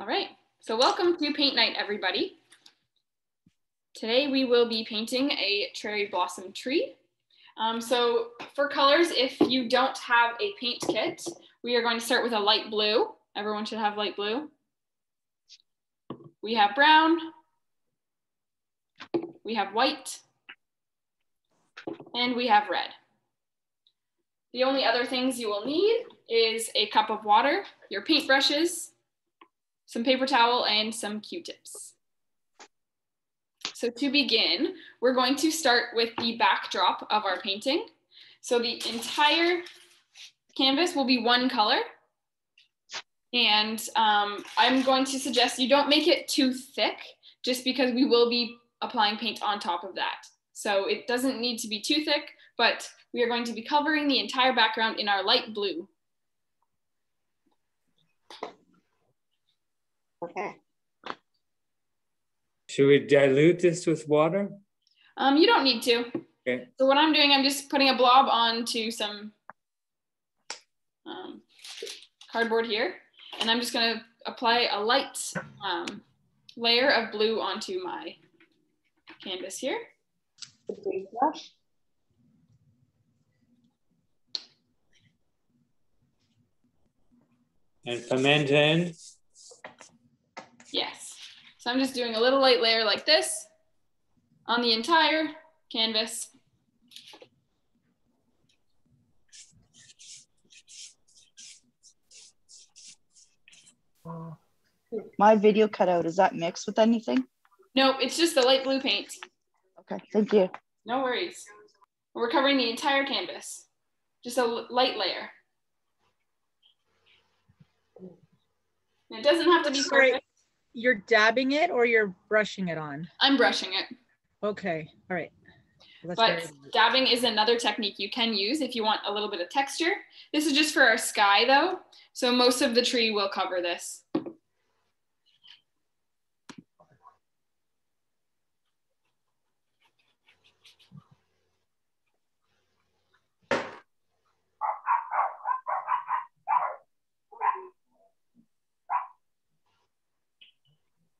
All right, so welcome to paint night, everybody. Today we will be painting a cherry blossom tree. Um, so for colors, if you don't have a paint kit, we are going to start with a light blue. Everyone should have light blue. We have brown. We have white. And we have red. The only other things you will need is a cup of water, your paintbrushes, some paper towel, and some Q-tips. So to begin, we're going to start with the backdrop of our painting. So the entire canvas will be one color. And um, I'm going to suggest you don't make it too thick just because we will be applying paint on top of that. So it doesn't need to be too thick, but we are going to be covering the entire background in our light blue. Okay. Should we dilute this with water? Um, you don't need to. Okay. So what I'm doing, I'm just putting a blob onto some um, cardboard here, and I'm just gonna apply a light um, layer of blue onto my canvas here. brush. And pimento end? Yes. So I'm just doing a little light layer like this on the entire canvas. My video cut out. Is that mixed with anything? No, it's just the light blue paint. Okay, thank you. No worries. We're covering the entire canvas. Just a light layer. And it doesn't have to be Sorry. perfect. You're dabbing it or you're brushing it on? I'm brushing it. Okay, all right. But dabbing is another technique you can use if you want a little bit of texture. This is just for our sky though. So most of the tree will cover this.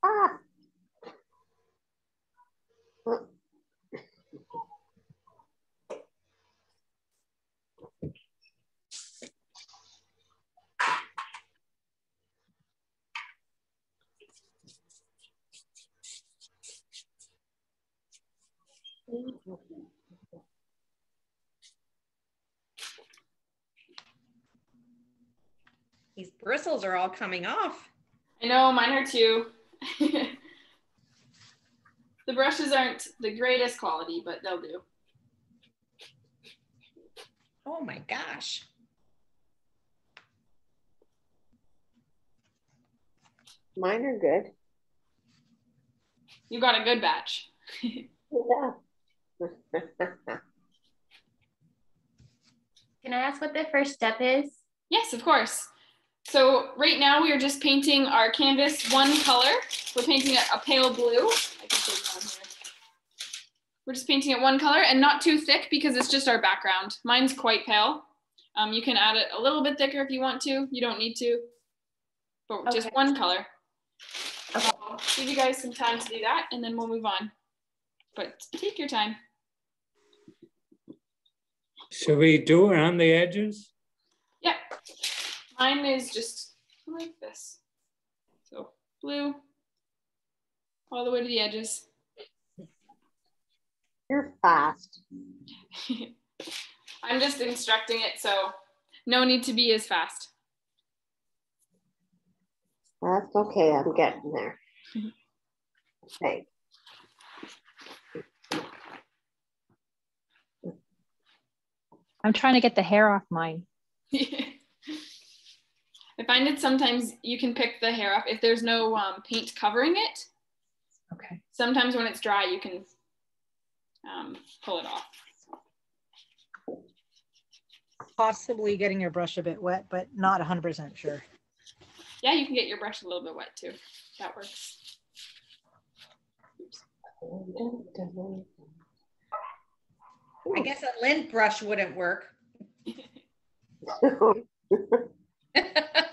Ah. These bristles are all coming off. I know mine are too. the brushes aren't the greatest quality, but they'll do. Oh my gosh. Mine are good. You got a good batch. Yeah. Can I ask what the first step is? Yes, of course. So right now we are just painting our canvas one color. We're painting a, a pale blue. I can take it here. We're just painting it one color and not too thick because it's just our background. Mine's quite pale. Um, you can add it a little bit thicker if you want to. You don't need to, but just one color. Okay. I'll give you guys some time to do that and then we'll move on. But take your time. Should we do it on the edges? Yeah. Mine is just like this. So blue all the way to the edges. You're fast. I'm just instructing it, so no need to be as fast. That's okay. I'm getting there. Okay. I'm trying to get the hair off mine. I find it sometimes you can pick the hair off if there's no um, paint covering it. Okay. Sometimes when it's dry, you can um, pull it off. Possibly getting your brush a bit wet, but not 100% sure. Yeah, you can get your brush a little bit wet too. That works. I guess a lint brush wouldn't work.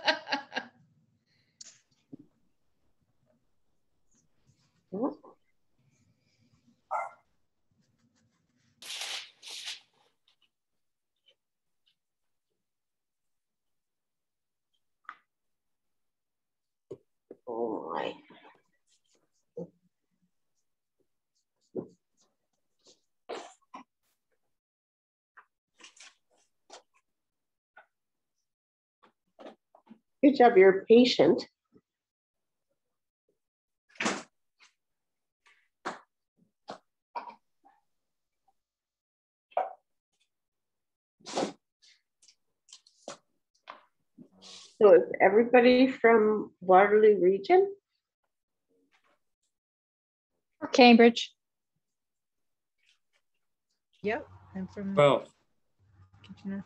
Oh my. Good job, you're patient. So is everybody from Waterloo region? Cambridge. Yep, I'm from Well, Kitchener.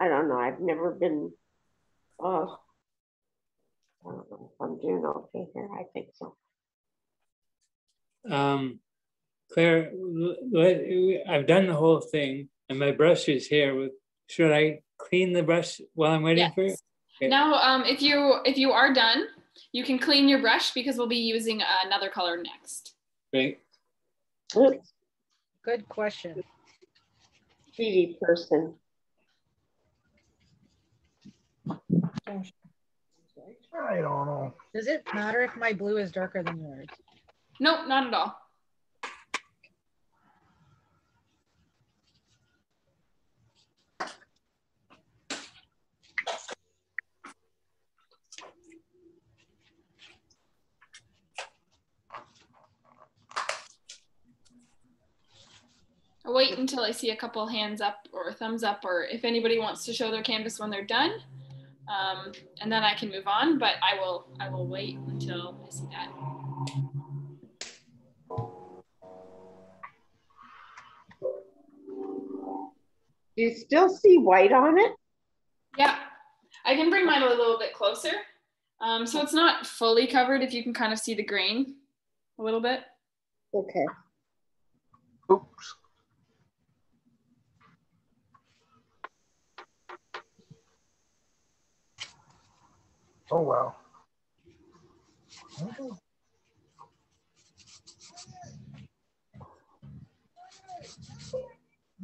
I don't know, I've never been, oh. I don't know if I'm doing okay here, I think so. um, Claire, I've done the whole thing and my brush is here with, should I clean the brush while I'm waiting for you? Yes. Okay. Now, um, if you if you are done, you can clean your brush because we'll be using another color next. Great. Oops, Good question. Speedy person. I don't know. Does it matter if my blue is darker than yours? Nope, not at all. I'll wait until I see a couple hands up or thumbs up, or if anybody wants to show their canvas when they're done, um, and then I can move on. But I will, I will wait until I see that. Do you still see white on it? Yeah, I can bring mine a little bit closer. Um, so it's not fully covered if you can kind of see the grain a little bit. Okay. Oops. Oh, well.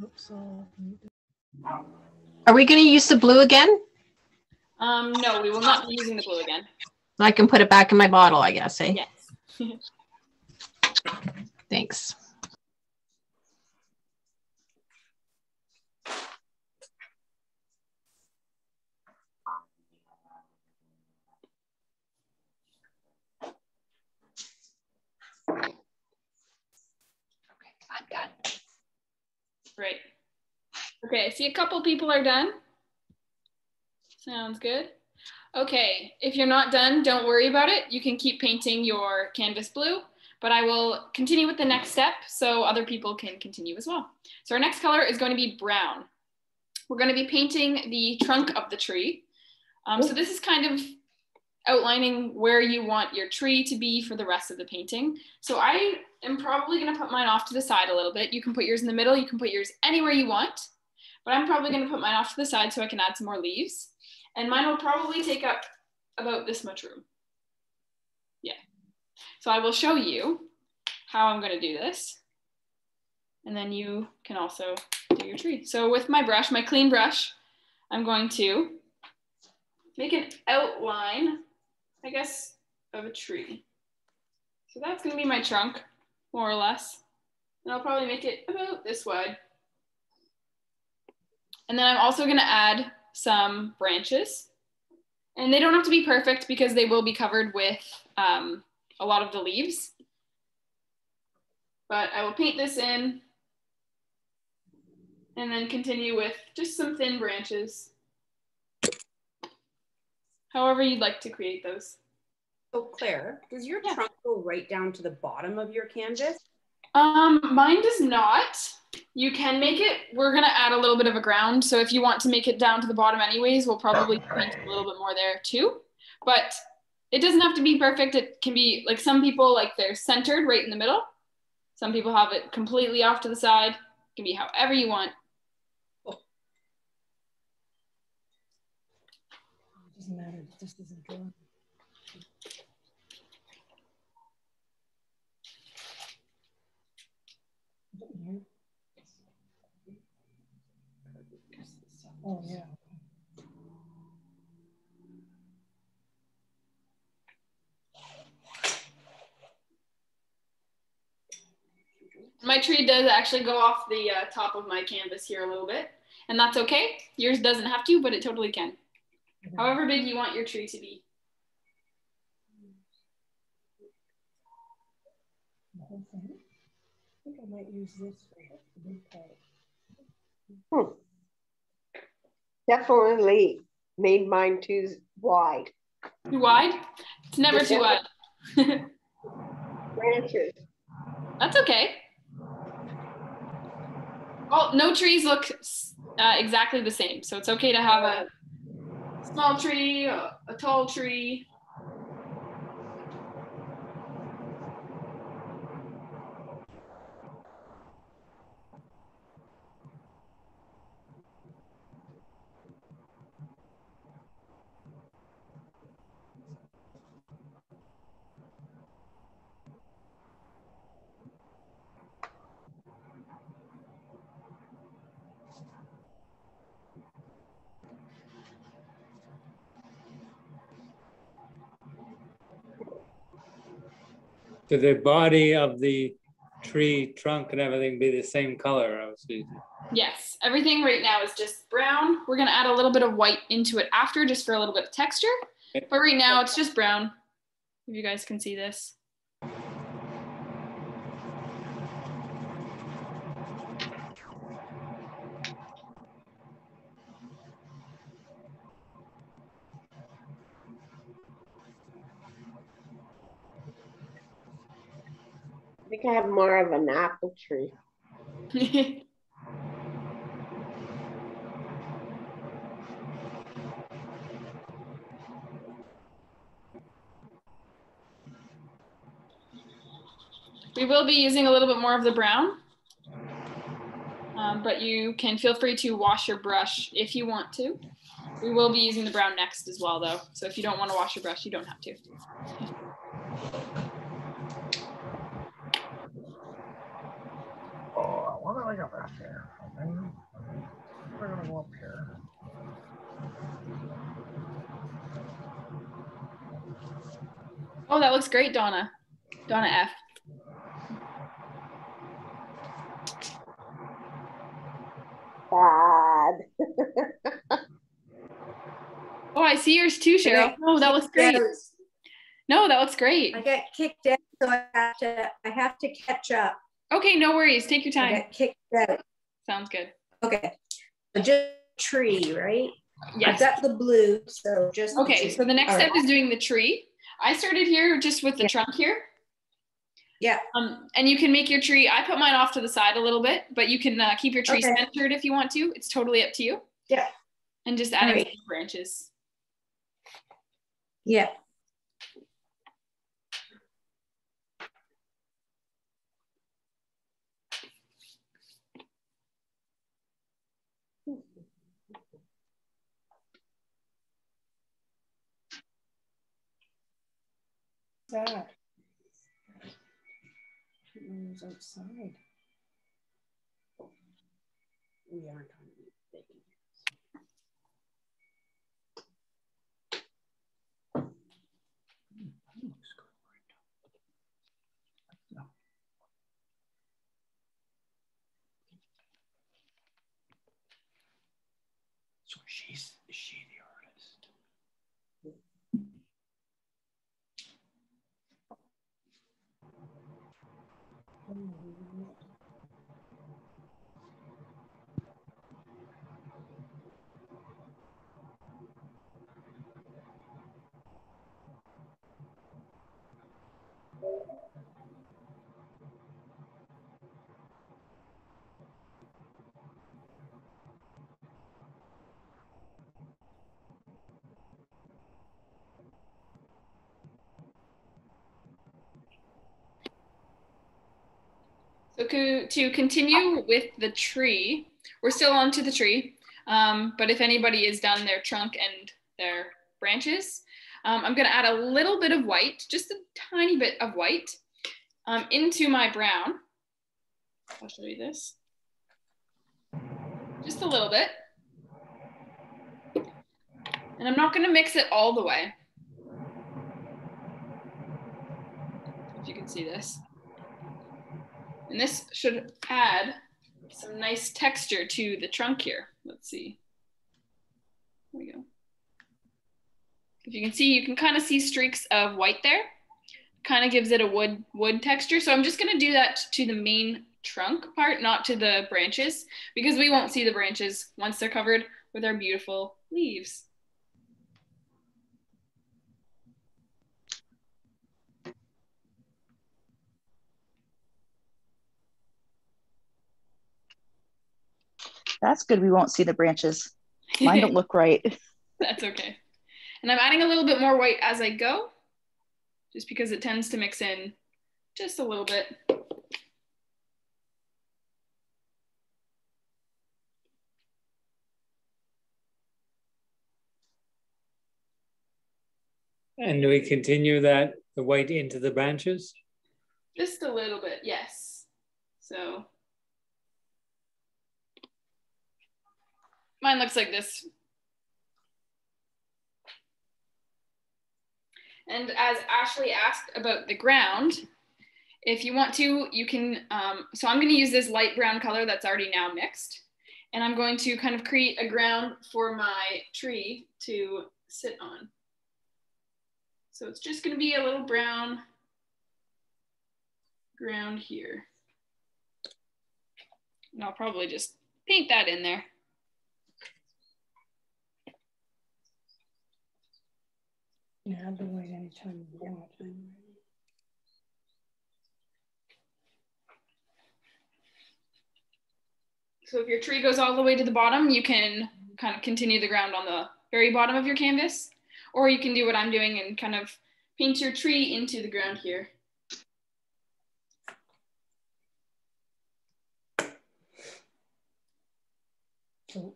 Oops, uh, Are we going to use the blue again? Um, no, we will not be using the blue again. I can put it back in my bottle, I guess. Eh? Yes. Thanks. Great. Okay, I see a couple people are done. Sounds good. Okay, if you're not done, don't worry about it. You can keep painting your canvas blue, but I will continue with the next step so other people can continue as well. So our next color is going to be brown. We're going to be painting the trunk of the tree. Um, so this is kind of outlining where you want your tree to be for the rest of the painting. So I am probably going to put mine off to the side a little bit. You can put yours in the middle. You can put yours anywhere you want, but I'm probably going to put mine off to the side so I can add some more leaves. And mine will probably take up about this much room. Yeah. So I will show you how I'm going to do this. And then you can also do your tree. So with my brush, my clean brush, I'm going to make an outline, I guess, of a tree. So that's going to be my trunk, more or less. And I'll probably make it about this wide. And then I'm also going to add some branches. And they don't have to be perfect because they will be covered with um, a lot of the leaves. But I will paint this in and then continue with just some thin branches. However you'd like to create those. So Claire, does your Yeah. trunk go right down to the bottom of your canvas? Um, mine does not. You can make it. We're gonna add a little bit of a ground. So if you want to make it down to the bottom anyways, we'll probably paint a little bit more there too. But it doesn't have to be perfect. It can be like some people like they're centered right in the middle. Some people have it completely off to the side. It can be however you want. Doesn't matter. Oh, yeah. My tree does actually go off the uh, top of my canvas here a little bit, and that's okay. Yours doesn't have to, but it totally can. Mm -hmm. However big you want your tree to be. I think I might use this for the big part. Hmm. Definitely made mine too wide. Too wide? It's never too wide. Branches. That's okay. Well, no trees look uh, exactly the same, so it's okay to have a small tree, a, a tall tree. To the body of the tree trunk and everything be the same color, I was using. Yes, everything right now is just brown. We're gonna add a little bit of white into it after just for a little bit of texture. But right now it's just brown. If you guys can see this. I have more of an apple tree. We will be using a little bit more of the brown, um, but you can feel free to wash your brush if you want to. We will be using the brown next as well though. So if you don't want to wash your brush, you don't have to. Oh, what do I got back there? Okay. We're gonna go up here. Oh, that looks great, Donna. Donna F. Bad. Oh, I see yours too, Cheryl. Oh, that looks great. No, that looks great. I got kicked out, so I have to, I have to catch up. Okay, no worries. Take your time. kicked out. Sounds good. Okay, so just tree, right? I've got the blue, so just. Okay, tree. so the next All step right. is doing the tree. I started here just with the Yeah. trunk here. Yeah, Um, and you can make your tree, I put mine off to the side a little bit, but you can uh, keep your tree Okay. centered if you want to. It's totally up to you. yeah, And just add in Alright. some branches. yeah. That. It outside. We aren't So to continue with the tree, we're still onto the tree. Um, but if anybody is done their trunk and their branches, um, I'm gonna add a little bit of white, just a tiny bit of white um, into my brown. I'll show you this. Just a little bit. And I'm not gonna mix it all the way. If you can see this. And this should add some nice texture to the trunk here. Let's see. There we go. If you can see, you can kind of see streaks of white there. Kind of gives it a wood wood texture. So I'm just gonna do that to the main trunk part, not to the branches, because we won't see the branches once they're covered with our beautiful leaves. That's good. We won't see the branches. Mine don't look right. That's okay. And I'm adding a little bit more white as I go, just because it tends to mix in just a little bit. And do we continue that, the white into the branches? Just a little bit, yes. So mine looks like this. And as Ashley asked about the ground, if you want to, you can, um, so I'm gonna use this light brown color that's already now mixed. And I'm going to kind of create a ground for my tree to sit on. So it's just gonna be a little brown ground here. And I'll probably just paint that in there. You add the white anytime you want. I'm ready. So if your tree goes all the way to the bottom, you can kind of continue the ground on the very bottom of your canvas, or you can do what I'm doing and kind of paint your tree into the ground here. So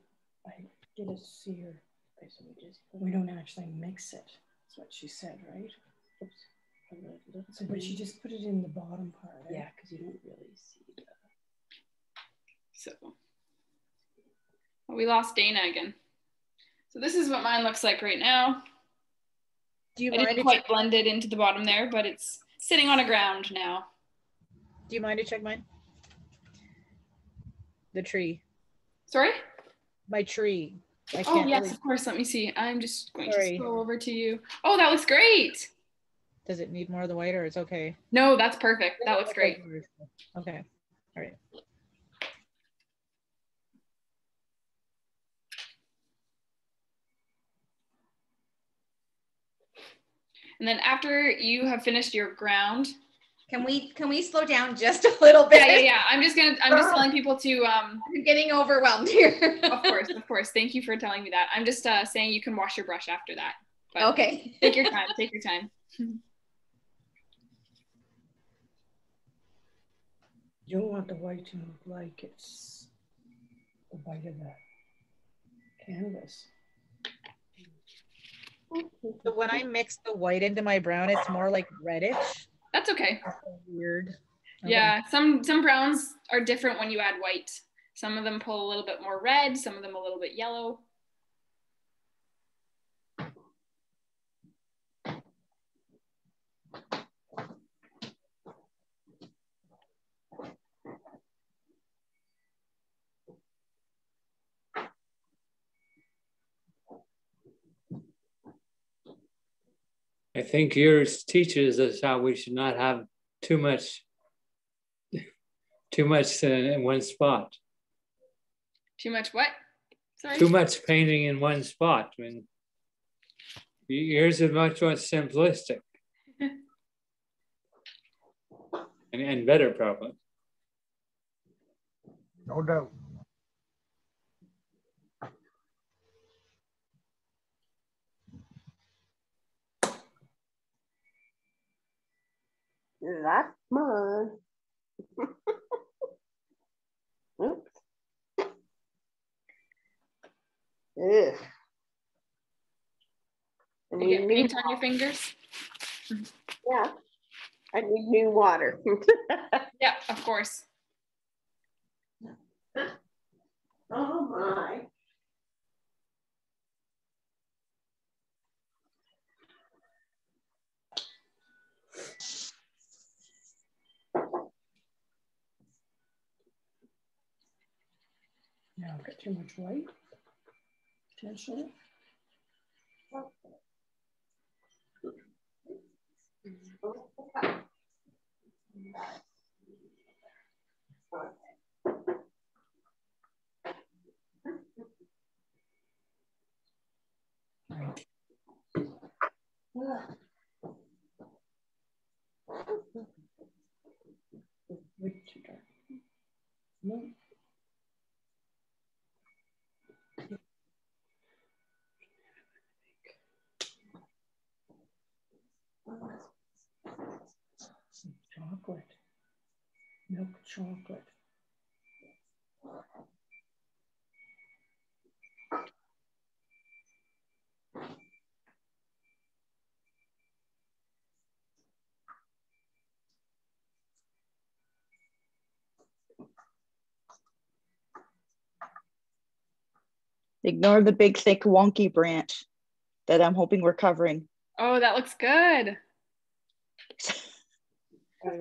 I get a sear. We just we don't actually mix it. That's what she said, right? Oops. So, but she just put it in the bottom part. Right? Yeah, because you don't really see the. So oh, we lost Dana again. So this is what mine looks like right now. Do you I mind didn't if quite blend it into the bottom there, but it's sitting on a ground now. Do you mind to check mine? The tree. Sorry? My tree. I Oh yes, really- of course. Let me see. I'm just going Sorry. to scroll over to you. Oh, that looks great. Does it need more of the white or it's okay? No, that's perfect. That looks great. Okay. All right. And then after you have finished your ground, Can we can we slow down just a little bit? yeah, yeah, yeah. I'm just gonna. I'm just telling people to. Um, I'm getting overwhelmed here. of course, of course. Thank you for telling me that. I'm just uh, saying you can wash your brush after that. But okay. Take your time. Take your time. You don't want the white to look like it's the white of the canvas. So when I mix the white into my brown, it's more like reddish. That's okay. Weird. Okay. Yeah, some some browns are different when you add white. Some of them pull a little bit more red. Some of them a little bit yellow. Think yours teaches us how we should not have too much, too much in, in one spot. Too much what? Sorry. Too much painting in one spot. I mean, yours is much more simplistic and, and better, probably. No doubt. That's mine. Oops. Ugh. I You need get paint on your fingers. yeah. I need new water. Yeah, of course. oh my. Now I've got too much white, potentially. Way too dark. No. Chocolate. Milk chocolate. Ignore the big, thick, wonky branch that I'm hoping we're covering. Oh, that looks good.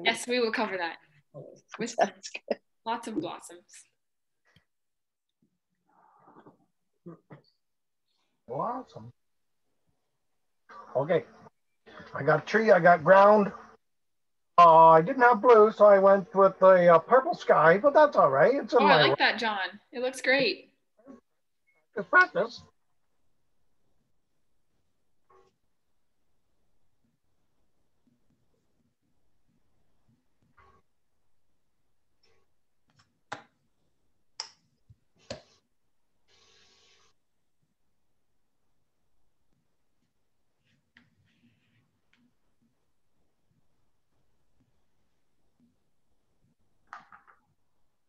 Yes, we will cover that with lots of blossoms. Awesome. Okay. I got tree, I got ground. Uh, I didn't have blue, so I went with the uh, purple sky, but that's all right. It's in Oh, I like that, John. It looks great. Good practice.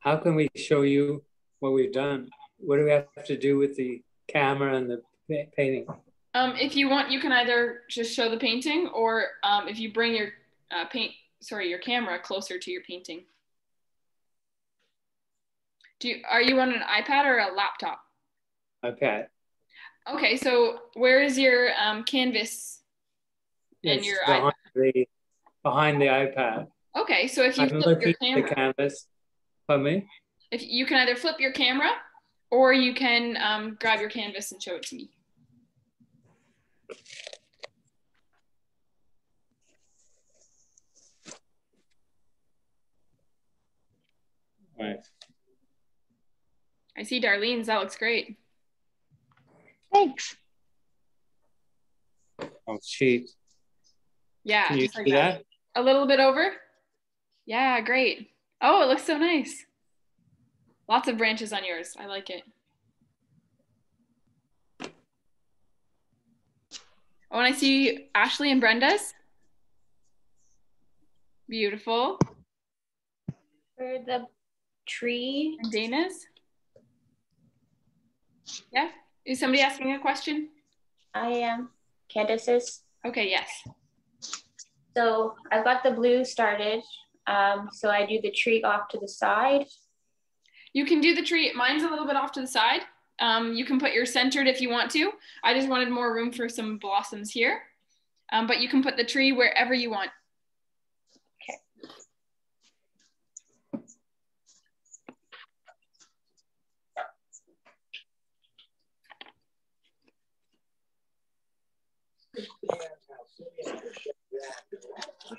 How can we show you what we've done? What do we have to do with the camera and the painting? Um, if you want, you can either just show the painting, or um, if you bring your uh, paint, sorry, your camera closer to your painting. Do you, are you on an iPad or a laptop? iPad. Okay, so where is your um, canvas and It's your behind iPad? the behind the iPad. Okay, so if you I'm flip your at the canvas. Pardon me? if you can either flip your camera, or you can um, grab your canvas and show it to me. Right. I see Darlene's. That looks great. Thanks. Oh, cheap. Yeah, Can you just like see that. that? A little bit over. Yeah, great. Oh, it looks so nice. Lots of branches on yours. I like it. Oh, and I see Ashley and Brenda's. Beautiful. For the tree. And Dana's. Yeah. Is somebody asking a question? I am. Candace's. Okay, yes. So I've got the blue started. Um, so I do the tree off to the side. You can do the tree. Mine's a little bit off to the side. Um, you can put your centered if you want to. I just wanted more room for some blossoms here. Um, but you can put the tree wherever you want. Okay,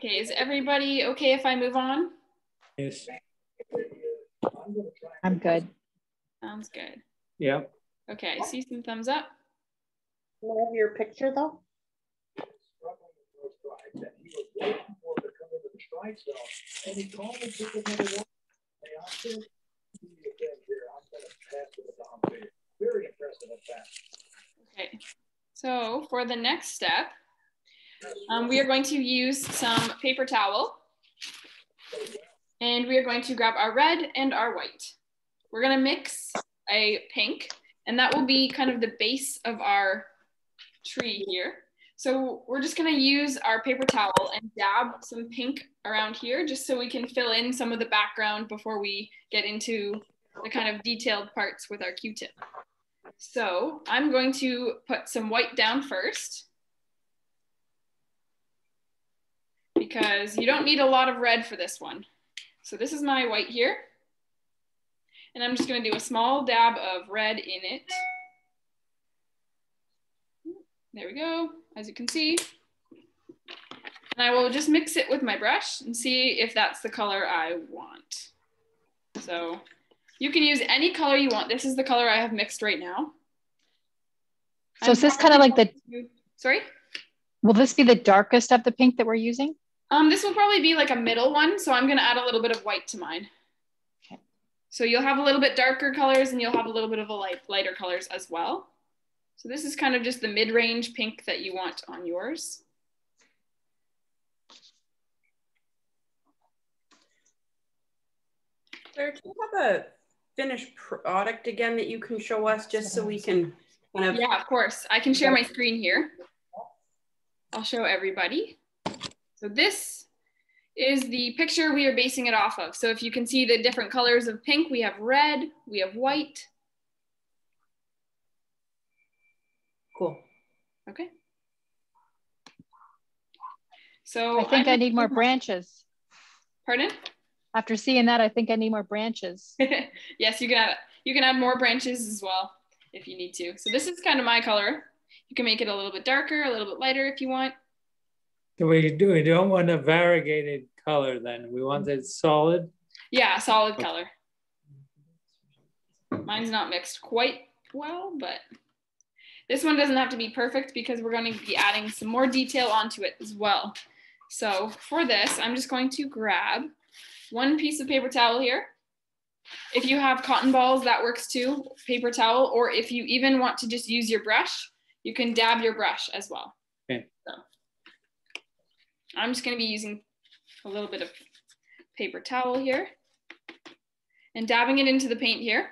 is everybody okay if I move on? Yes. I'm good. Sounds good. Yep. Okay, I see some thumbs up. Can I have your picture though? And he called me to the number one. Hey, I'm still again here. I'm gonna pass it on to you. Very impressive at that. Okay, so for the next step, um, we are going to use some paper towel and we are going to grab our red and our white. We're gonna mix a pink and that will be kind of the base of our tree here. So we're just gonna use our paper towel and dab some pink around here just so we can fill in some of the background before we get into the kind of detailed parts with our Q-tip. So I'm going to put some white down first because you don't need a lot of red for this one. So this is my white here. And I'm just gonna do a small dab of red in it. There we go, as you can see. And I will just mix it with my brush and see if that's the color I want. So you can use any color you want. This is the color I have mixed right now. So is this kind of like the, sorry? will this be the darkest of the pink that we're using? Um, this will probably be like a middle one. So I'm gonna add a little bit of white to mine. Okay. So you'll have a little bit darker colors and you'll have a little bit of a light, lighter colors as well. So this is kind of just the mid-range pink that you want on yours. Claire, do you have a finished product again that you can show us just so we can kind of? Yeah, of course. I can share my screen here. I'll show everybody. So this is the picture we are basing it off of. So if you can see the different colors of pink, we have red, we have white. Cool. Okay. So I think I need more branches. Pardon? After seeing that, I think I need more branches. yes, you can add you can add more branches as well if you need to. So this is kind of my color. You can make it a little bit darker, a little bit lighter if you want. We do we don't want a variegated color then. We want it solid. Yeah, solid color. Mine's not mixed quite well, but this one doesn't have to be perfect because we're going to be adding some more detail onto it as well. So for this, I'm just going to grab one piece of paper towel here. If you have cotton balls, that works too, paper towel, or if you even want to just use your brush, you can dab your brush as well. Okay. So I'm just gonna be using a little bit of paper towel here and dabbing it into the paint here.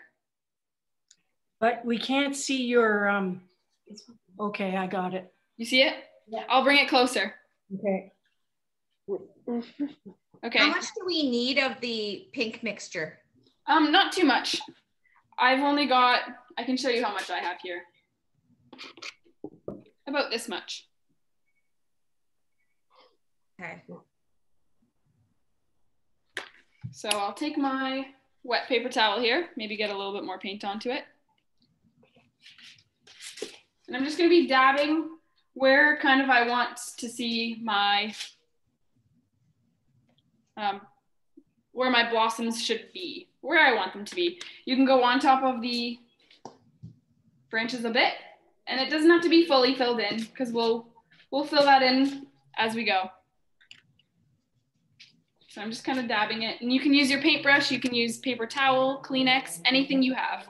But we can't see your, um, okay, I got it. You see it? Yeah. I'll bring it closer. Okay. Okay. How much do we need of the pink mixture? Um, not too much. I've only got, I can show you how much I have here. About this much. Okay. So I'll take my wet paper towel here, maybe get a little bit more paint onto it. And I'm just gonna be dabbing where kind of I want to see my, um, where my blossoms should be, where I want them to be. You can go on top of the branches a bit, and it doesn't have to be fully filled in because we'll, we'll fill that in as we go. So I'm just kind of dabbing it. And you can use your paintbrush, you can use paper towel, Kleenex, anything you have.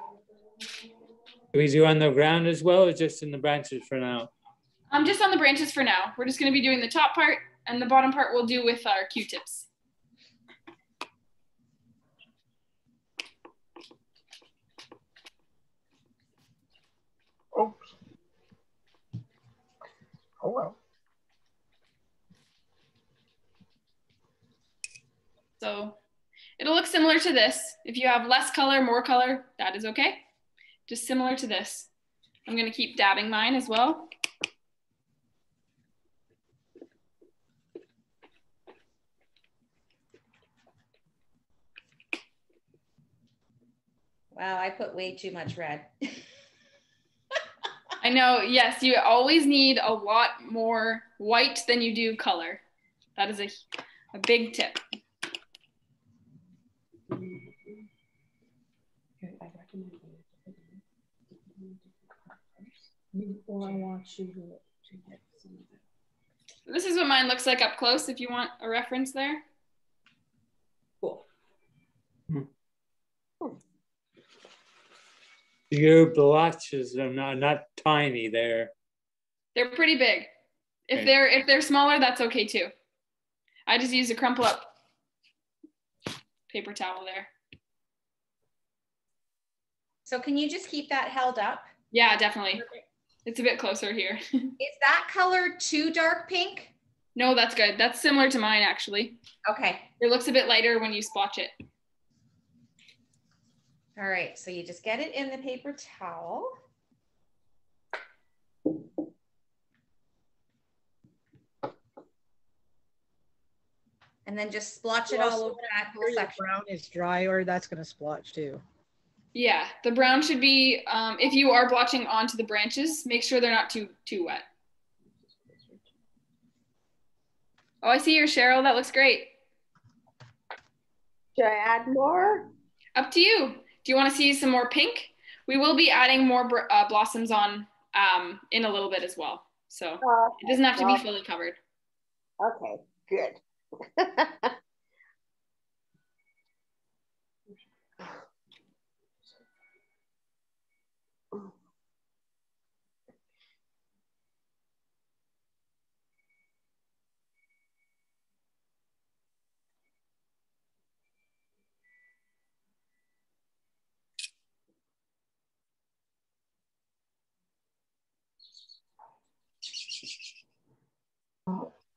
Do we do on the ground as well or just in the branches for now? I'm just on the branches for now. We're just gonna be doing the top part and the bottom part we'll do with our Q-tips. Oops. Oh well. So it'll look similar to this. If you have less color, more color, that is okay. Just similar to this. I'm gonna keep dabbing mine as well. Wow, I put way too much red. I know, yes, you always need a lot more white than you do color. That is a, a big tip. Or I want you to, to get some of it. This is what mine looks like up close if you want a reference there. Cool. Hmm. Your blotches are not, not tiny there. They're pretty big. If Okay. they're if they're smaller, that's okay too. I just use a crumple up paper towel there. So can you just keep that held up? Yeah, definitely. It's a bit closer here. Is that color too dark pink? no, that's good. That's similar to mine actually. Okay. It looks a bit lighter when you splotch it. All right. So you just get it in the paper towel. And then just splotch it all over that whole Your section. brown is dry or that's gonna splotch too. Yeah, the brown should be, um, if you are blotching onto the branches, make sure they're not too, too wet. Oh, I see your Cheryl. That looks great. Should I add more? Up to you. Do you want to see some more pink? We will be adding more uh, blossoms on um, in a little bit as well. So it doesn't have to be fully covered. Okay, good.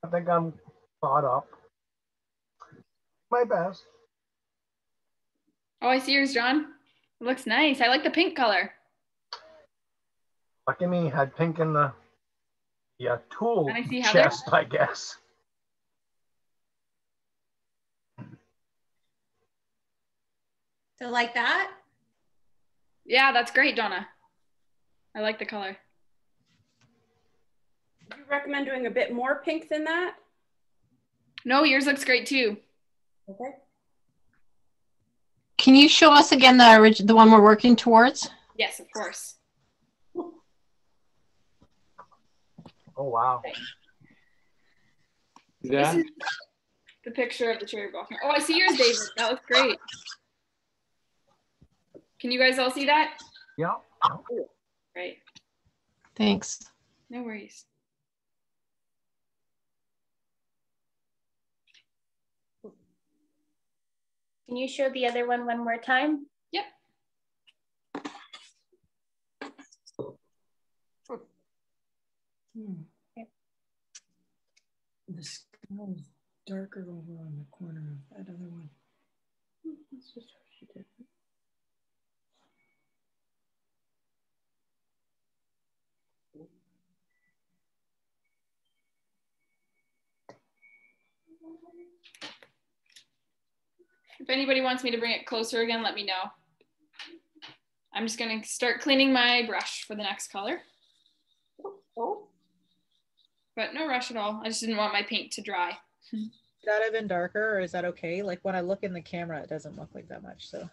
I think I'm caught up. My best. Oh, I see yours, John. It looks nice. I like the pink color. Lucky me, had pink in the yeah tool I see chest, I guess. So like that? Yeah, that's great, Donna. I like the color. Do you recommend doing a bit more pink than that? No, yours looks great too. Okay. Can you show us again the orig- the one we're working towards? Yes, of course. Oh wow. This Yeah. is the picture of the cherry blossom. Oh, I see yours, David. That looks great. Can you guys all see that? Yeah. Great. Thanks. No worries. Can you show the other one one more time? Yep. Hmm. The sky is darker over on the corner of that other one. Hmm, That's just how she did it. If anybody wants me to bring it closer again, let me know. I'm just gonna start cleaning my brush for the next color. Oh, But no rush at all. I just didn't want my paint to dry. Should that have been darker or is that okay? Like when I look in the camera, it doesn't look like that much. So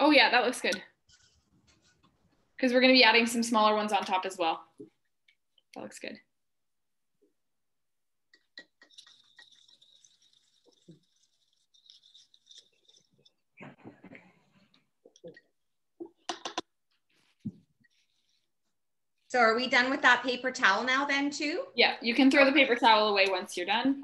Oh yeah, that looks good. Because we're gonna be adding some smaller ones on top as well. That looks good. So are we done with that paper towel now then too? Yeah, you can throw the paper towel away once you're done.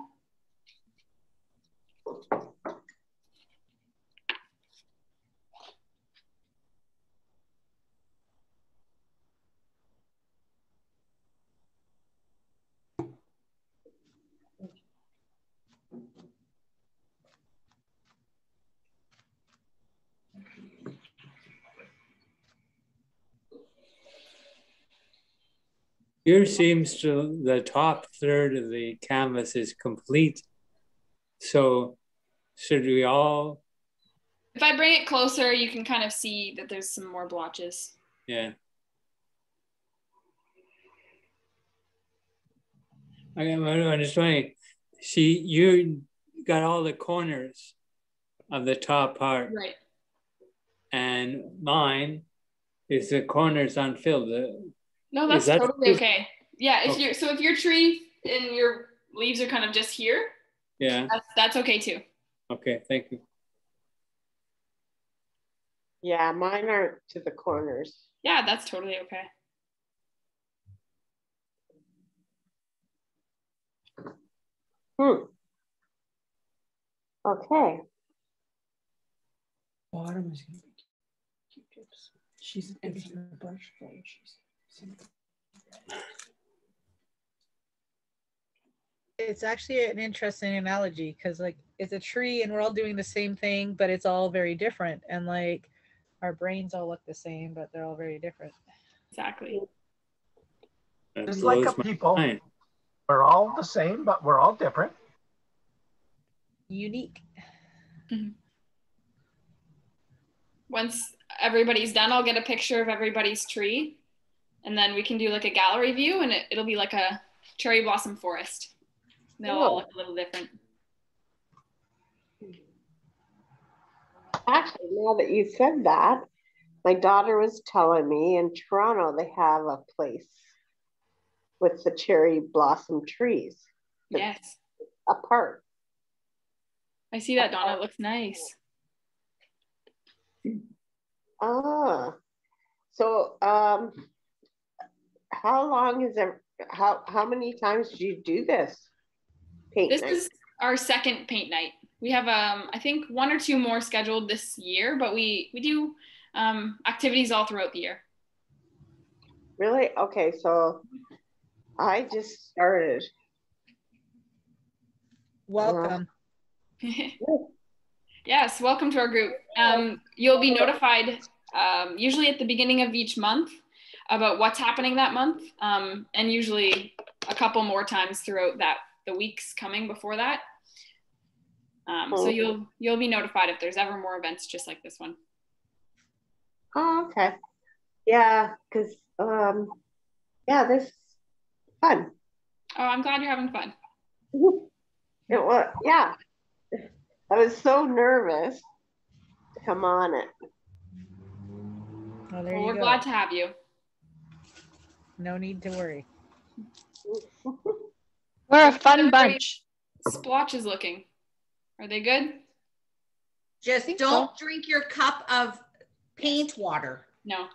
Here seems to the top third of the canvas is complete. So should we all, If I bring it closer, you can kind of see that there's some more blotches. yeah. I I'm just wondering, see, you got all the corners of the top part Right. and mine is the corners unfilled. The- No, that's that- totally okay. Yeah, if Okay. you're so if your tree and your leaves are kind of just here, Yeah, that's that's okay too. okay, thank you. yeah, mine aren't to the corners. Yeah, that's totally okay. Hmm. Okay. Bottom is gonna be Q-tips. She's giving her brush full. She's. It's actually an interesting analogy because like it's a tree and we're all doing the same thing, but it's all very different. And like our brains all look the same, but they're all very different. Exactly. That Just like a people. mind. We're all the same, but we're all different. Unique. Mm-hmm. Once everybody's done, I'll get a picture of everybody's tree and then we can do like a gallery view and it, it'll be like a cherry blossom forest. They'll all look a little different. Actually, now that you said that, my daughter was telling me in Toronto they have a place with the cherry blossom trees. Yes. A park. I see that, Donna. It looks nice. Ah, so um, how long is it? How how many times do you do this? Paint This night? is our second paint night. We have um I think one or two more scheduled this year, but we we do um activities all throughout the year. really okay. So I just started. Welcome. yes, welcome to our group. Um, you'll be notified um, usually at the beginning of each month about what's happening that month, um, and usually a couple more times throughout that the weeks coming before that. Um, so Oh. you'll you'll be notified if there's ever more events just like this one. Oh, okay. Yeah, because um, yeah, this is fun. Oh, I'm glad you're having fun. It was yeah. I was so nervous come on it. Oh, there Well, you we're go. glad to have you. No need to worry. We're a fun bunch. Splotch is looking. Are they good? Just don't drink your cup of paint water. No.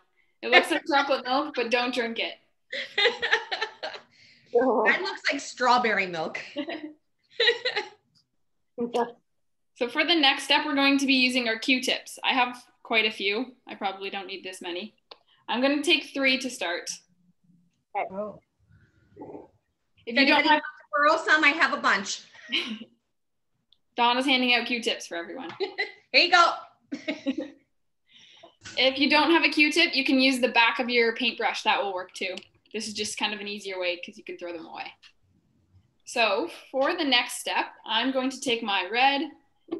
It looks like chocolate milk, but don't drink it. That looks like strawberry milk. So for the next step, we're going to be using our Q-tips. I have quite a few. I probably don't need this many. I'm going to take three to start. Oh. If you don't anybody have, Borrow some, I have a bunch. Donna's handing out Q-tips for everyone. Here you go. If you don't have a Q-tip, you can use the back of your paintbrush. That will work too. This is just kind of an easier way because you can throw them away. So for the next step, I'm going to take my red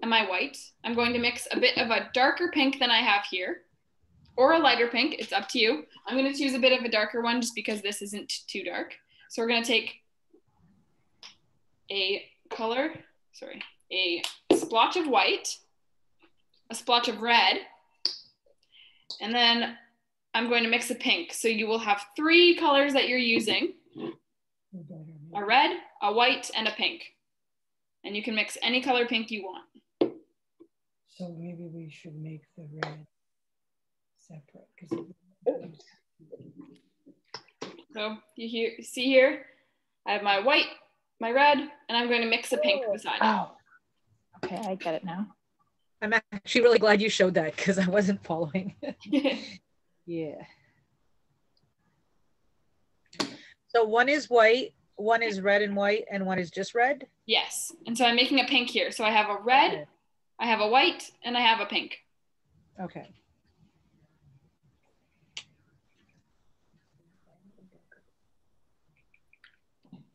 and my white. I'm going to mix a bit of a darker pink than I have here or a lighter pink. It's up to you. I'm going to choose a bit of a darker one just because this isn't too dark. So we're going to take a color, sorry, a splotch of white, a splotch of red, and then I'm going to mix a pink. So you will have three colors that you're using, a red, a white, and a pink. And you can mix any color pink you want. So maybe we should make the red separate because So you hear, see here, I have my white, my red, and I'm going to mix a pink oh. beside it. Oh, okay, I get it now. I'm actually really glad you showed that because I wasn't following. yeah. So one is white, one is red and white, and one is just red. Yes. And so I'm making a pink here. So I have a red, I have a white, and I have a pink. Okay.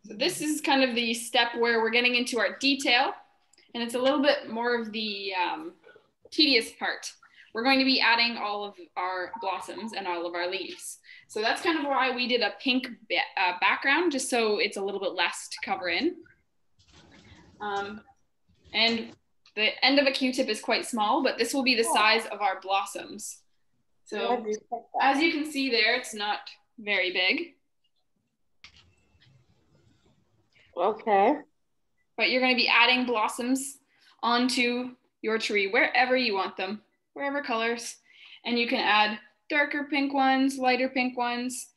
So this is kind of the step where we're getting into our detail, and it's a little bit more of the um, tedious part. We're going to be adding all of our blossoms and all of our leaves. So that's kind of why we did a pink ba- uh, background, just so it's a little bit less to cover in. Um, and the end of a Q-tip is quite small, but this will be the size of our blossoms. So as you can see there, it's not very big. Okay. but you're going to be adding blossoms onto your tree wherever you want them, wherever colors. And you can add darker pink ones, lighter pink ones.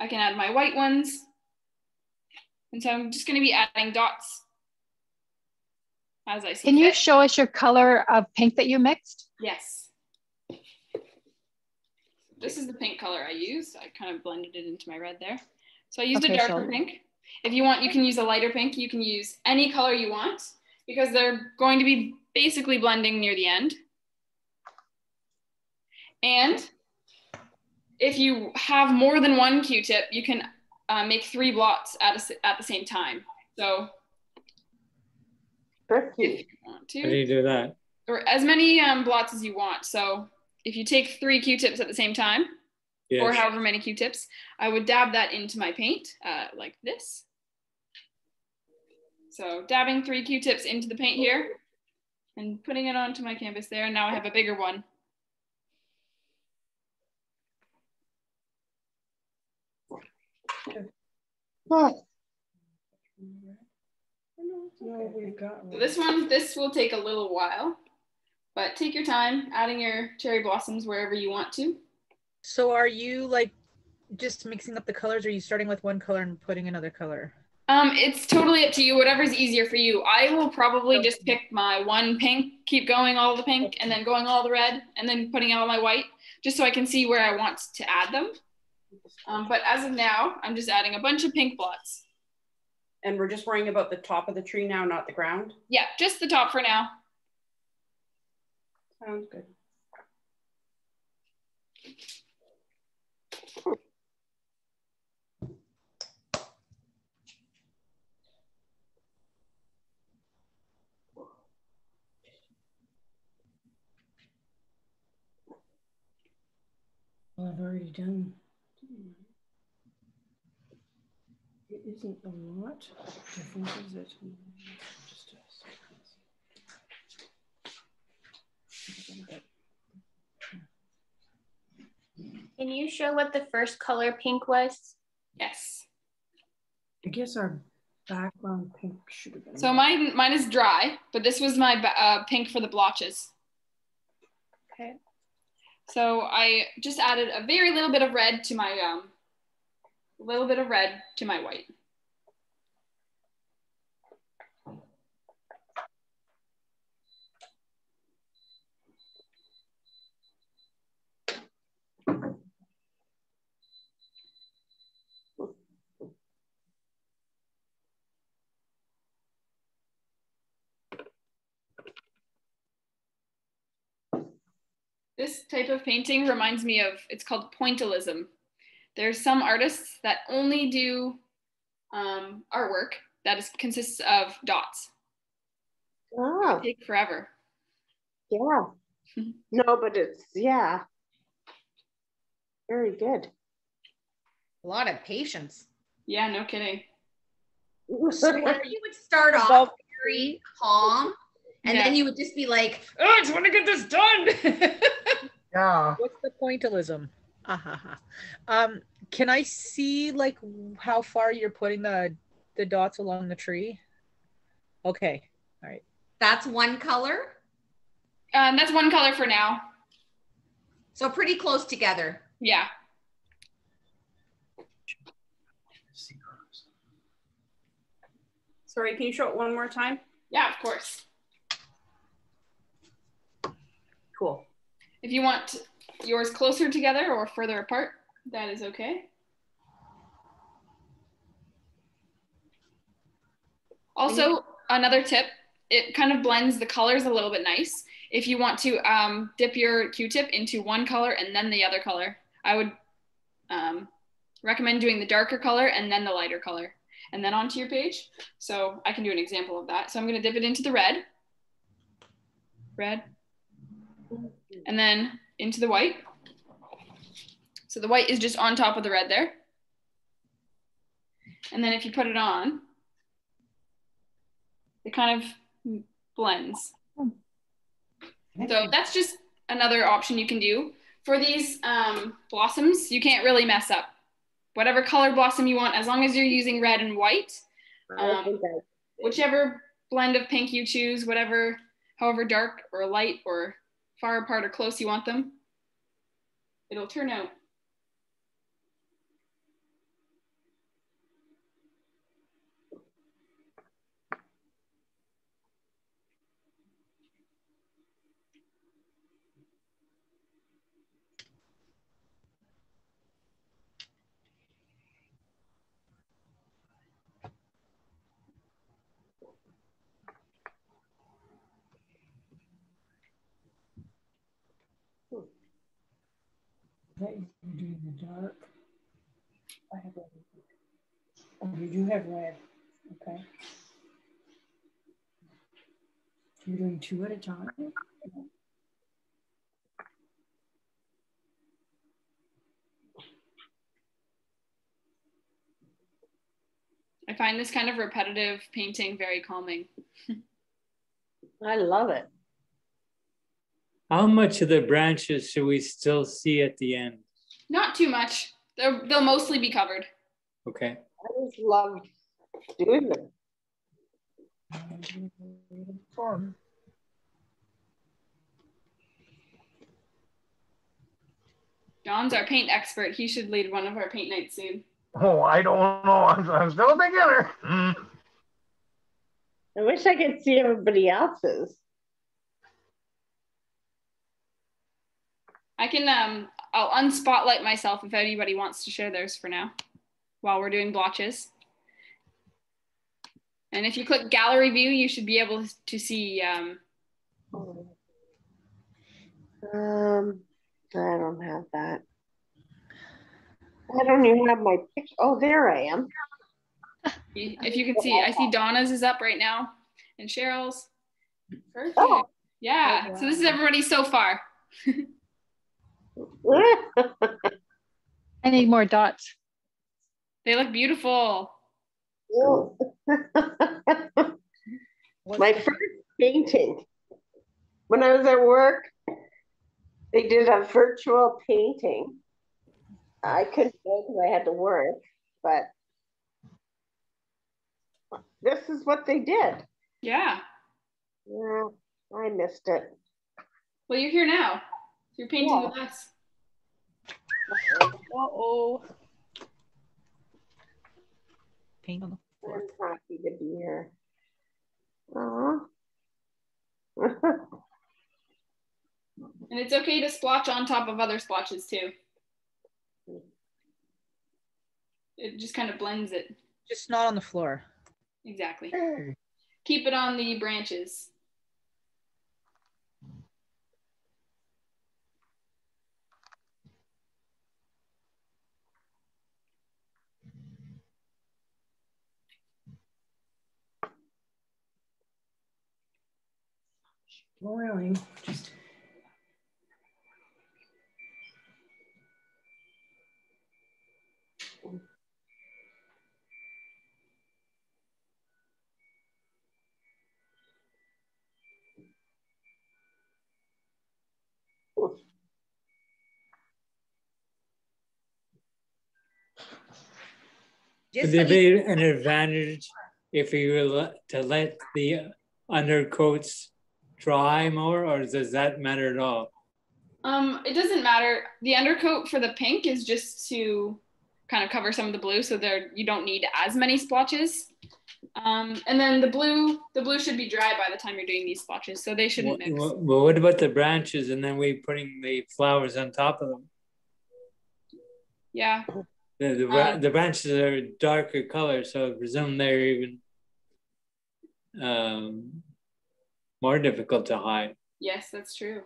I can add my white ones. And so I'm just going to be adding dots as I see Can you show us your color of pink that you mixed? Yes. This is the pink color I used. I kind of blended it into my red there. So I used Okay, a darker so- pink. If you want, you can use a lighter pink. You can use any color you want because they're going to be basically blending near the end. And if you have more than one Q-tip, you can uh, make three blots at, a s at the same time. So if you want How do you do that? or as many um, blots as you want. So if you take three Q-tips at the same time, or however many Q-tips, I would dab that into my paint uh, like this. So dabbing three Q-tips into the paint here and putting it onto my canvas there. And now I have a bigger one. So this one, this will take a little while, but take your time adding your cherry blossoms wherever you want to. So are you like just mixing up the colors? Or are you starting with one color and putting another color? Um, it's totally up to you, whatever's easier for you. I will probably just pick my one pink, keep going all the pink, and then going all the red, and then putting out my white, just so I can see where I want to add them. Um, but as of now, I'm just adding a bunch of pink blots. And we're just worrying about the top of the tree now, not the ground. Yeah, just the top for now. Sounds good. Well, I've already done. It isn't a lot different, is it? Just a Can you show what the first color pink was? Yes. I guess our background pink should have been. So mine, mine is dry, but this was my uh, pink for the blotches. Okay. So I just added a very little bit of red to my, um, little bit of red to my white. This type of painting reminds me of, it's called pointillism. There's some artists that only do um, artwork that is, consists of dots. oh, Take forever. yeah. No, but it's, yeah. Very good. A lot of patience. Yeah, no kidding. So you would start off very calm, and Yeah. then you would just be like, "Oh, I just want to get this done." Yeah. What's the pointillism? Ah-ha-ha. Um, can I see like how far you're putting the the dots along the tree? Okay. All right. That's one color, Um, that's one color for now. so pretty close together. Yeah. Sorry, can you show it one more time? Yeah, of course. Cool. If you want yours closer together or further apart, that is okay. Also, another tip, it kind of blends the colors a little bit nice. If you want to um, dip your Q-tip into one color and then the other color, I would um, recommend doing the darker color and then the lighter color and then onto your page. So I can do an example of that. So I'm gonna dip it into the red, red, and then into the white. So the white is just on top of the red there. And then if you put it on, it kind of blends. So that's just another option you can do. For these um, blossoms, you can't really mess up. Whatever color blossom you want, as long as you're using red and white, um, whichever blend of pink you choose, whatever, however dark or light or far apart or close you want them, it'll turn out. the dark. I have red. Oh, you do have red. Okay. You're doing two at a time? I find this kind of repetitive painting very calming. I love it. How much of the branches should we still see at the end? Not too much. They're, they'll mostly be covered. Okay. I just love doing it. Fun. John's our paint expert. He should lead one of our paint nights soon. Oh, I don't know. I'm, I'm still a beginner. Mm. I wish I could see everybody else's. I can um I'll unspotlight myself if anybody wants to share theirs for now while we're doing blotches. And if you click gallery view, you should be able to see um Um, I don't have that. I don't even have my picture. Oh, there I am. if you can see, I see Donna's is up right now and Cheryl's. Perfect. Oh. Yeah. So this is everybody so far. I need more dots. They look beautiful. my first painting. When I was at work, they did a virtual painting. I couldn't go because I had to work, but this is what they did. Yeah. Yeah, I missed it. Well, you're here now. You're painting Yeah. with us. Uh-oh. Paint on the I'm happy to be here. Aw. And it's okay to splotch on top of other splotches too. It just kind of blends it. Just not on the floor. Exactly. Keep it on the branches. Really, just. Just Would there so be an advantage if we were to let the undercoats dry more, or does that matter at all? Um, it doesn't matter. The undercoat for the pink is just to kind of cover some of the blue, so there you don't need as many splotches. Um, and then the blue, the blue should be dry by the time you're doing these splotches, so they shouldn't Well, mix. well, what about the branches and then we putting the flowers on top of them? Yeah. The, the, Um, the branches are darker color, so I presume they're even um, more difficult to hide. Yes, that's true.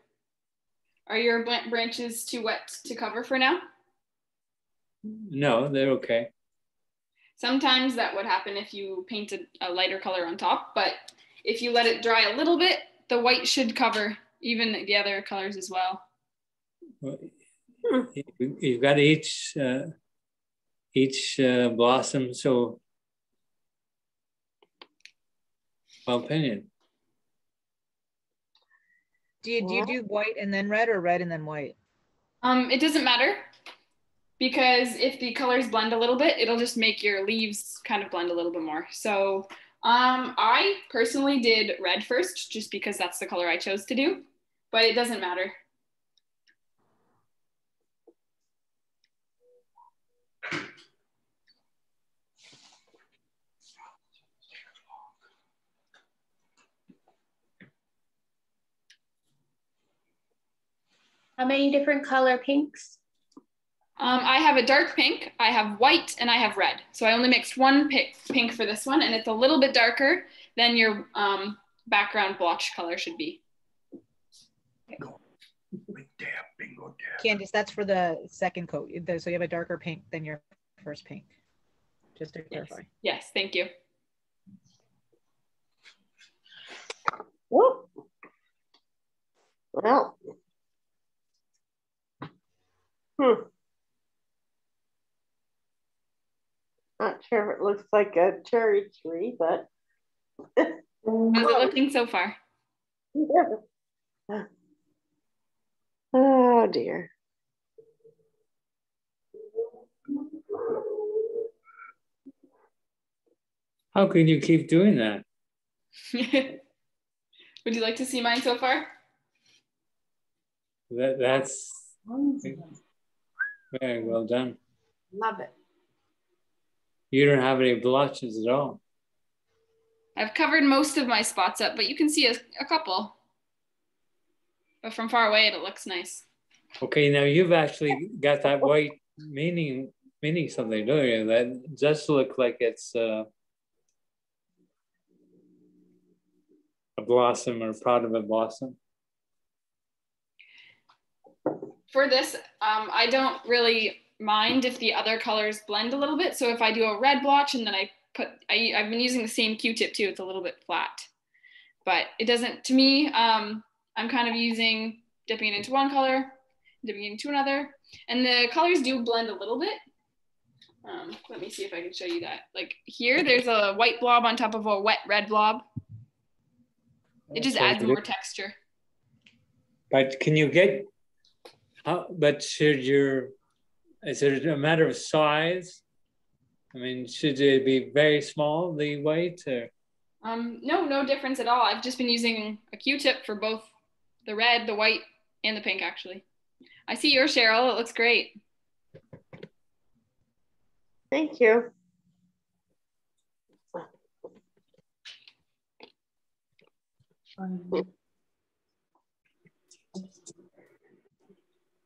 Are your branches too wet to cover for now? No, they're okay. Sometimes that would happen if you painted a lighter color on top, but if you let it dry a little bit, the white should cover even the other colors as well. Well, you- You've got each uh, each uh, blossom, so well opinion. Do you, do you do white and then red or red and then white? Um, it doesn't matter because if the colors blend a little bit, it'll just make your leaves kind of blend a little bit more. So um, I personally did red first just because that's the color I chose to do, but it doesn't matter. How many different color pinks? Um, I have a dark pink, I have white, and I have red. So I only mixed one pink, pink for this one, and it's a little bit darker than your um, background blotch color should be. Candice, that's for the second coat. So you have a darker pink than your first pink. Just to clarify. Yes, thank you. Whoop. Well. Hmm. Not sure if it looks like a cherry tree, but. How's it looking so far? Oh dear. How can you keep doing that? Would you like to see mine so far? That that's very well done. Love it. You don't have any blotches at all. I've covered most of my spots up, but you can see a, a couple. But from far away, it looks nice. Okay, now you've actually got that white meaning meaning something, don't you? That does look like it's uh, a blossom or part of a blossom. For this, um, I don't really mind if the other colors blend a little bit. So if I do a red blotch and then I put, I, I've been using the same Q-tip too, it's a little bit flat. But it doesn't, to me, um, I'm kind of using, dipping it into one color, dipping it into another. And the colors do blend a little bit. Um, let me see if I can show you that. Like here, there's a white blob on top of a wet red blob. It just adds more texture. But can you get, how, but should your, is it a matter of size? I mean, should it be very small, the white, or? Um, no, no difference at all. I've just been using a Q-tip for both the red, the white, and the pink actually. I see yours, Cheryl. It looks great. Thank you.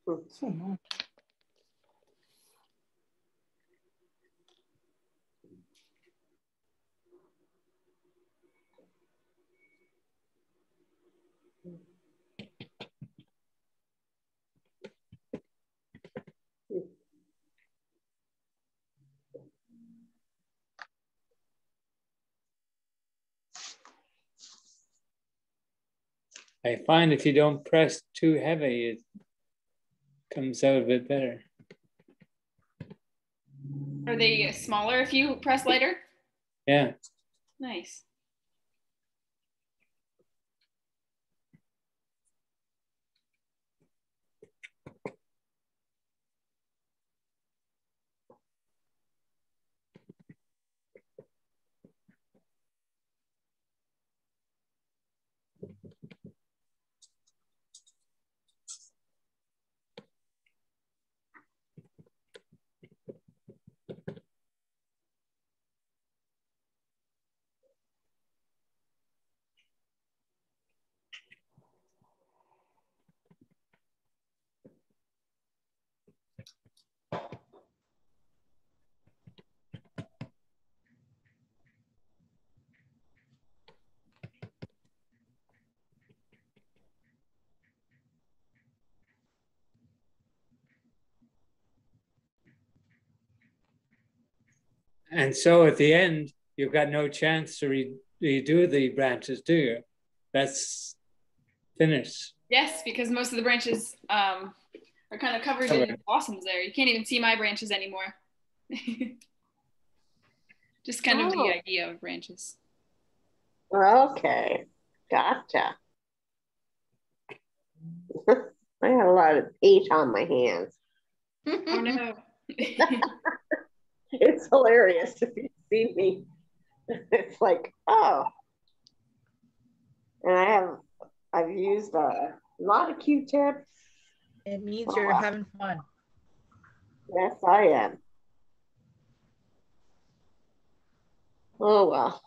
I find if you don't press too heavy, it comes out a bit better. Are they smaller if you press lighter? Yeah. Nice. And so at the end, you've got no chance to re- redo the branches, do you? That's finished. Yes, because most of the branches um, are kind of covered in blossoms there. You can't even see my branches anymore. Just kind of Oh. the idea of branches. Okay, gotcha. I have a lot of paint on my hands. Oh no. It's hilarious if you see me. It's like, oh. And I have, I've used a lot of Q-tips. It means oh. you're Oh. having fun. Yes, I am. Oh, well.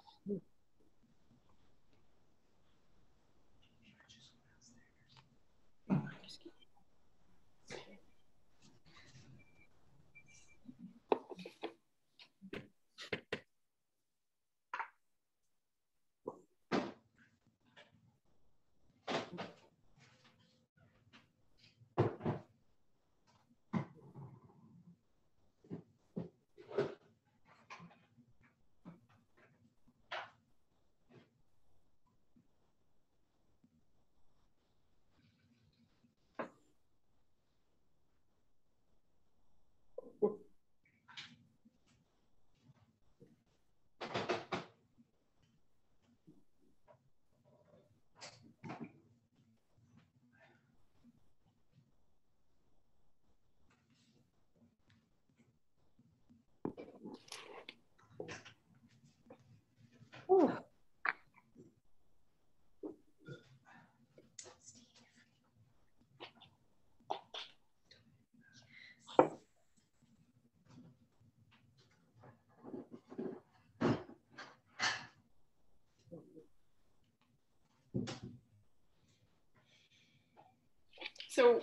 So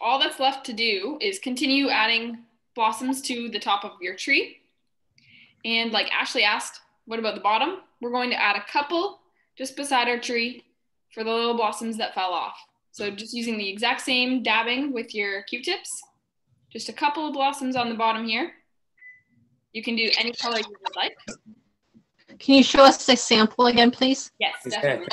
all that's left to do is continue adding blossoms to the top of your tree. And like Ashley asked, what about the bottom? We're going to add a couple just beside our tree for the little blossoms that fell off. So just using the exact same dabbing with your Q-tips, just a couple of blossoms on the bottom here. You can do any color you would like. Can you show us a sample again, please? Yes, definitely.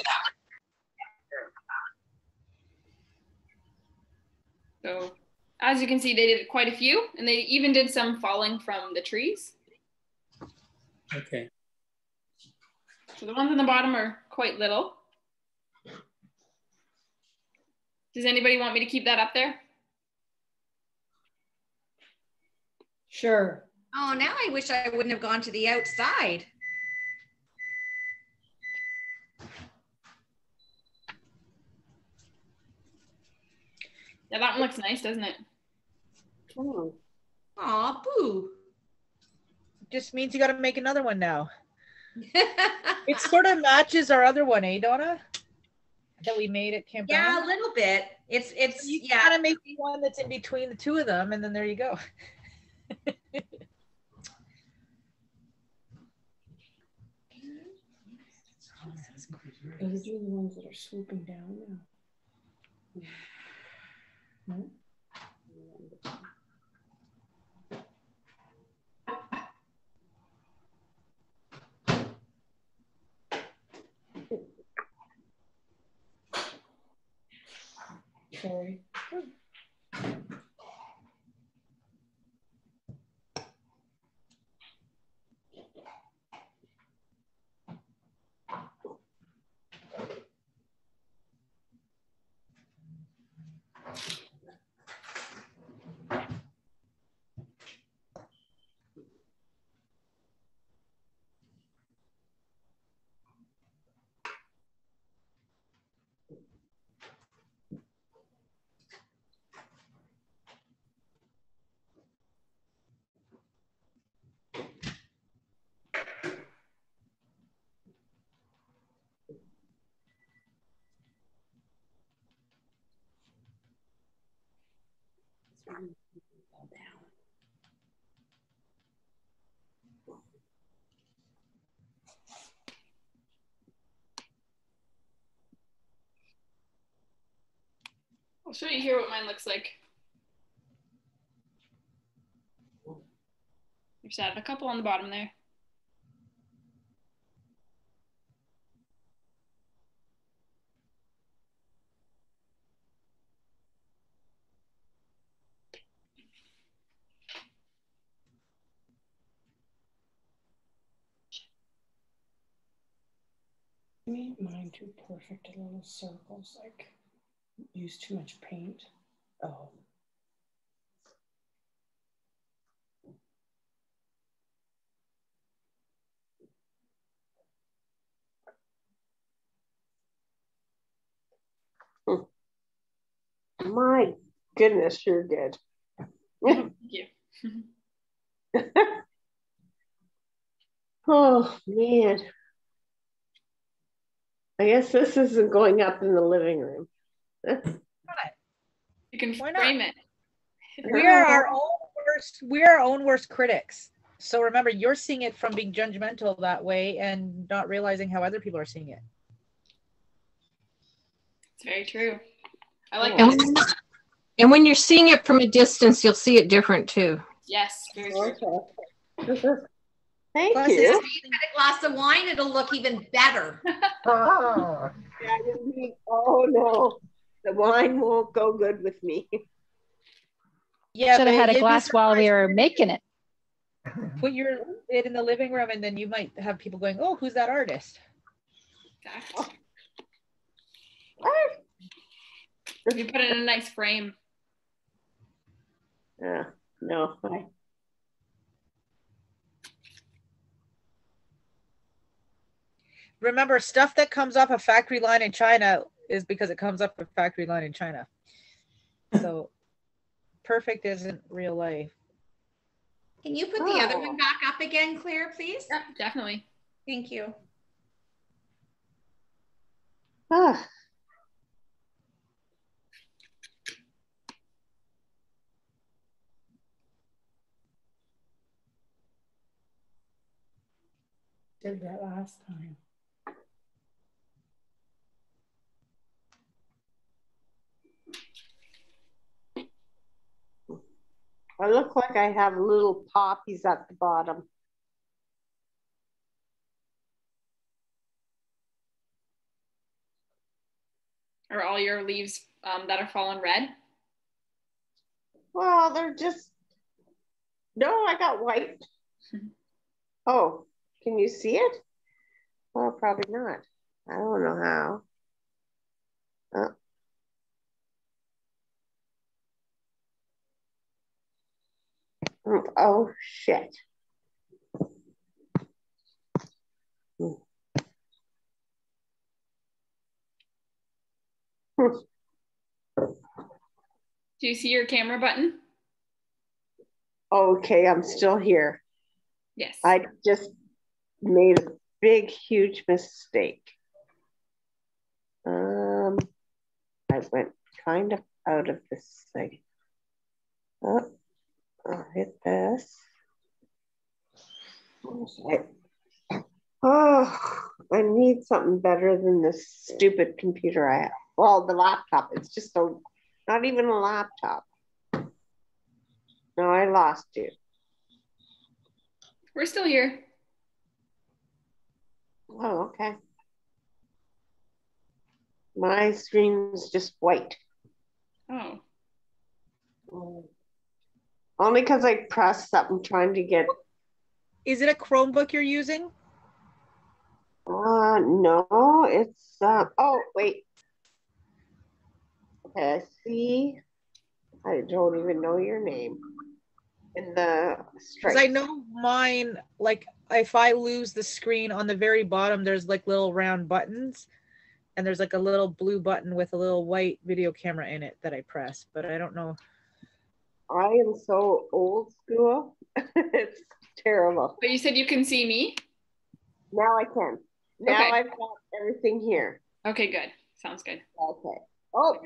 So as you can see, they did quite a few, and they even did some falling from the trees. Okay. So the ones on the bottom are quite little. Does anybody want me to keep that up there? Sure. Oh, now I wish I wouldn't have gone to the outside. Yeah, that one looks nice, doesn't it? Aw, boo. Just means you got to make another one now. it sort of matches our other one, eh, Donna? That we made at Camp Yeah, a little bit. It's it's You yeah. gotta make one that's in between the two of them, and then there you go. Those are the ones that are swooping down now. No? Sorry. Oh. I'll show you here what mine looks like. Just added a couple on the bottom there. I mine too perfect little circles, like use too much paint. Oh. My goodness, you're good. Thank you. oh man. I guess this isn't going up in the living room. You can Why not? frame it. we are our own worst. We are our own worst critics. So remember, you're seeing it from being judgmental that way and not realizing how other people are seeing it. It's very true. I like And that. when, and when you're seeing it from a distance, you'll see it different too. Yes, very true. Thank Plus, if you. you had a glass of wine, it'll look even better. Oh, yeah, I oh no, the wine won't go good with me. Yeah, Should have had a glass while we were making it. Put your it in the living room, and then you might have people going, "Oh, who's that artist?" Exactly. You put it in a nice frame. Yeah, no, I, Remember, stuff that comes off a factory line in China is because it comes off a factory line in China. So perfect isn't real life. Can you put the other Oh. one back up again, Claire, please? Yeah, definitely. Thank you. Ah, Did that last time. I look like I have little poppies at the bottom. Are all your leaves um, that are fallen red? Well, they're just, no, I got white. Oh, can you see it? Well, probably not. I don't know how. Uh, Oh, shit. Hmm. Do you see your camera button? Okay, I'm still here. Yes. I just made a big, huge mistake. Um, I went kind of out of this thing. Oh, I'll hit this. Oh, I need something better than this stupid computer I have. Well, the laptop. It's just a, not even a laptop. No, I lost you. We're still here. Oh, okay. My screen's just white. Oh. oh. Only because I pressed something trying to get. Is it a Chromebook you're using? Uh, no, it's. Uh, oh, wait. Okay, I see. I don't even know your name. In the Because. I know mine, like if I lose the screen on the very bottom, there's like little round buttons. And there's like a little blue button with a little white video camera in it that I press, but I don't know. I am so old school. it's terrible. But you said you can see me? Now I can. Now Okay. I've got everything here. Okay, good. Sounds good. Okay. Oh,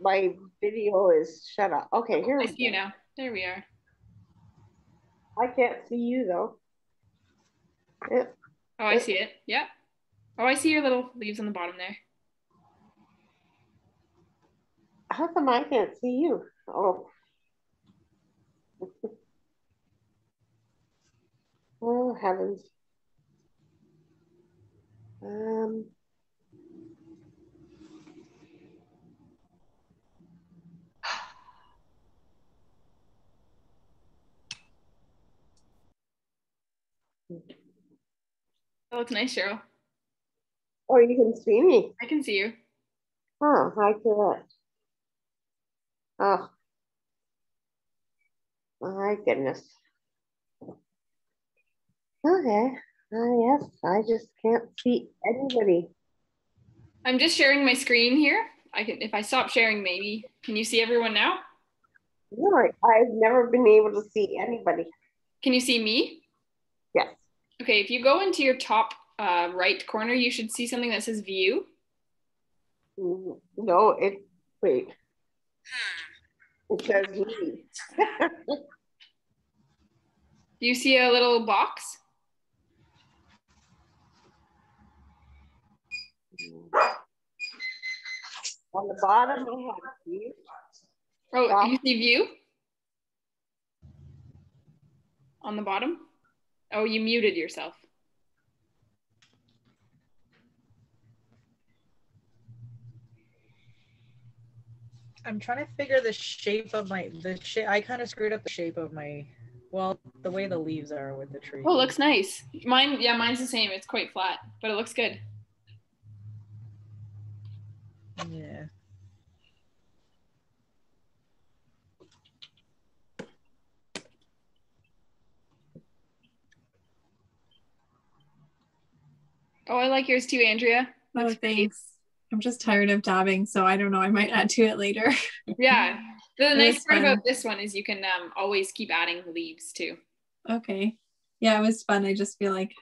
my video is shut up. Okay, here I see you now. There we are. I can't see you though. Yeah. Oh, I see it. Yep. Oh, I see your little leaves on the bottom there. How come I can't see you? Oh. Oh heavens. Um. That looks nice, Cheryl. Oh, you can see me. I can see you. Oh, I can't. Oh. My goodness. Okay. Uh, yes, I just can't see anybody. I'm just sharing my screen here. I can, if I stop sharing, maybe. Can you see everyone now? No, I, I've never been able to see anybody. Can you see me? Yes. Okay, if you go into your top uh, right corner, you should see something that says view. Mm, No, it, wait. It says me. Do you see a little box? On the bottom, I have you. Oh, you see view? On the bottom? Oh, you muted yourself. I'm trying to figure the shape of my the shape. I kind of screwed up the shape of my, well, the way the leaves are with the tree. Oh, it looks nice. Mine, yeah, mine's the same. It's quite flat, but it looks good. Yeah. Oh, I like yours too, Andrea. Oh, thanks. I'm just tired of dabbing, so I don't know. I might add to it later. Yeah. The nice part fun. about this one is you can um, always keep adding leaves too. Okay. Yeah, it was fun. I just feel like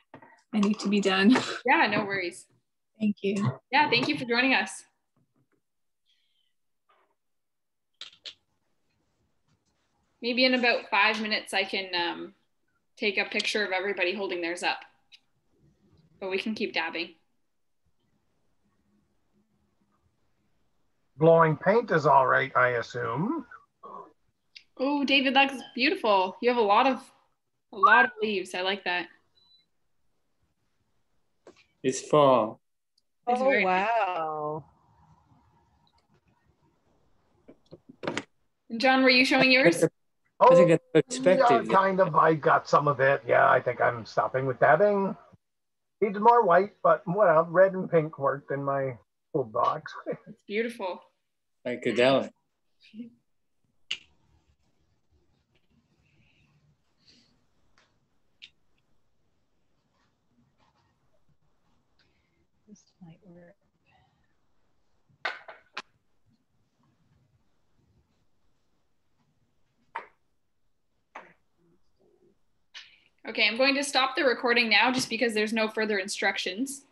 I need to be done. Yeah, no worries. Thank you. Yeah, thank you for joining us. Maybe in about five minutes, I can um, take a picture of everybody holding theirs up. But we can keep dabbing. Blowing paint is all right, I assume. Oh, David, that's beautiful. You have a lot of a lot of leaves. I like that. It's fall. It's Oh wow. And John, were you showing yours? I oh, think that's Yeah, expected. kind of. I got some of it. Yeah, I think I'm stopping with dabbing. Needs more white, but well, red and pink worked in my toolbox. It's beautiful. Psychedelic. This might work. Okay, I'm going to stop the recording now just because there's no further instructions.